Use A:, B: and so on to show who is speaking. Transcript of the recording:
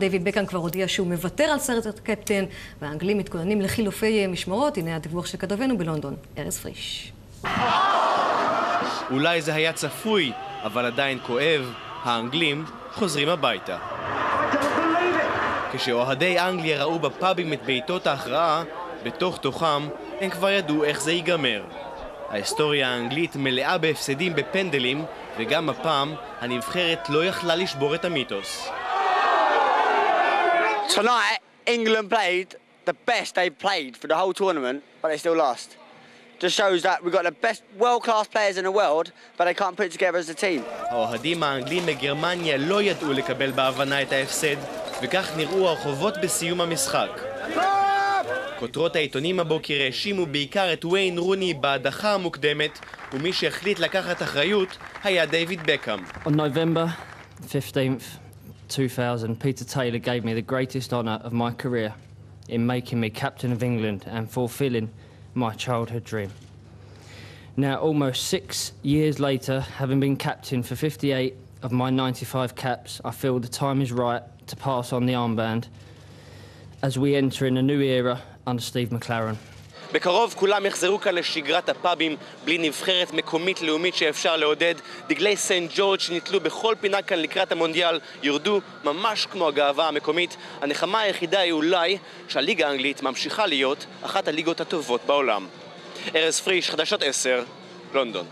A: דיוויד בקאם כבר הודיע שהוא מוותר על סרט הקפטן, והאנגלים מתכוננים לחילופי משמרות. הנה הדיווח של כתבנו בלונדון, ארז פריש.
B: אולי זה היה צפוי, אבל עדיין כואב, האנגלים חוזרים הביתה. כשאוהדי אנגליה ראו בפאבים את בעיטות ההכרעה, בתוך תוכם הם כבר ידעו איך זה ייגמר. ההיסטוריה האנגלית מלאה בהפסדים בפנדלים, וגם הפעם הנבחרת לא יכלה לשבור את המיתוס.
C: Tonight, England played the best they've played for the whole tournament, but they still lost. Just shows that we've got the best world-class players in the world, but they can't put it together as a team.
B: האוהדים האנגלים בגרמניה לא ידעו לקבל בהבנה את ההפסד, וכך נראו הרחובות בסיום המשחק. כותרות העיתונים הבוקר האשימו בעיקר את ויין רוני בהדחה המוקדמת, ומי שהחליט לקחת אחריות היה דיוויד בקאם.
D: On November 15th, 2000, Peter Taylor gave me the greatest honour of my career in making me captain of England and fulfilling my childhood dream. Now, almost six years later, having been captain for 58 of my 95 caps, I feel the time is right to pass on the armband as we enter in a new era under Steve McLaren.
B: בקרוב כולם יחזרו כאן לשגרת הפאבים בלי נבחרת מקומית לאומית שאפשר לעודד. דגלי סנט ג'ורג' שנתלו בכל פינה כאן לקראת המונדיאל יורדו ממש כמו הגאווה המקומית. הנחמה היחידה היא אולי שהליגה האנגלית ממשיכה להיות אחת הליגות הטובות בעולם. ארז פריש, חדשות 10, לונדון.